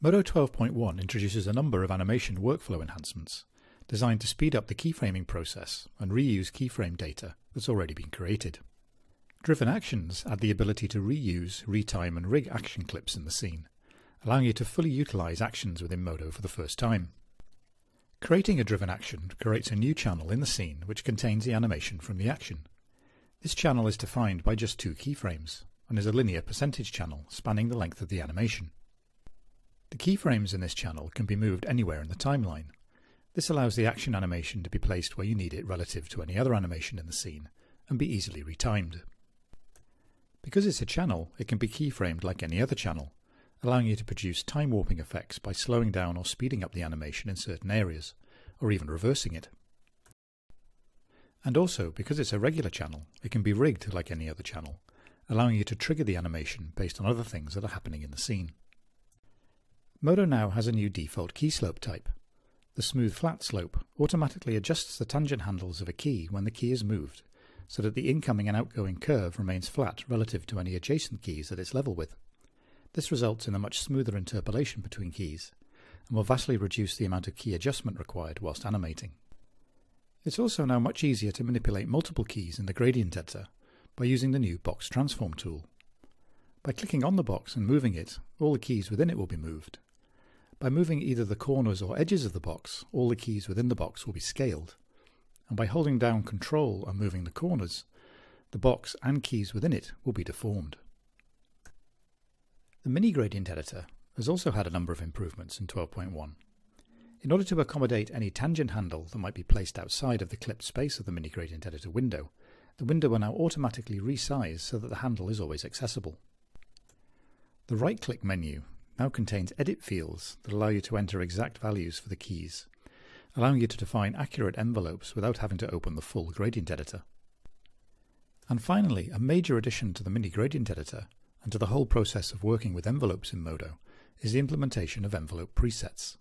Modo 12.1 introduces a number of animation workflow enhancements designed to speed up the keyframing process and reuse keyframe data that's already been created. Driven actions add the ability to reuse, retime and rig action clips in the scene, allowing you to fully utilize actions within Modo for the first time. Creating a driven action creates a new channel in the scene which contains the animation from the action. This channel is defined by just two keyframes and is a linear percentage channel spanning the length of the animation. The keyframes in this channel can be moved anywhere in the timeline. This allows the action animation to be placed where you need it relative to any other animation in the scene and be easily retimed. Because it's a channel, it can be keyframed like any other channel, allowing you to produce time warping effects by slowing down or speeding up the animation in certain areas, or even reversing it. And also, because it's a regular channel, it can be rigged like any other channel, allowing you to trigger the animation based on other things that are happening in the scene. Modo now has a new default key slope type. The smooth flat slope automatically adjusts the tangent handles of a key when the key is moved, so that the incoming and outgoing curve remains flat relative to any adjacent keys that it's level with. This results in a much smoother interpolation between keys, and will vastly reduce the amount of key adjustment required whilst animating. It's also now much easier to manipulate multiple keys in the gradient editor by using the new Box Transform tool. By clicking on the box and moving it, all the keys within it will be moved. By moving either the corners or edges of the box, all the keys within the box will be scaled. And by holding down Control and moving the corners, the box and keys within it will be deformed. The Mini Gradient Editor has also had a number of improvements in 12.1. In order to accommodate any tangent handle that might be placed outside of the clipped space of the Mini Gradient Editor window, the window will now automatically resize so that the handle is always accessible. The right-click menu now contains edit fields that allow you to enter exact values for the keys, allowing you to define accurate envelopes without having to open the full gradient editor. And finally, a major addition to the mini gradient editor and to the whole process of working with envelopes in Modo is the implementation of envelope presets.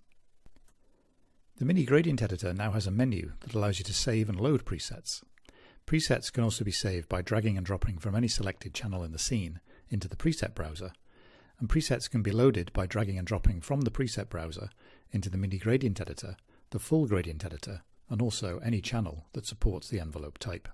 The mini gradient editor now has a menu that allows you to save and load presets. Presets can also be saved by dragging and dropping from any selected channel in the scene into the preset browser and presets can be loaded by dragging and dropping from the preset browser into the mini gradient editor, the full gradient editor, and also any channel that supports the envelope type.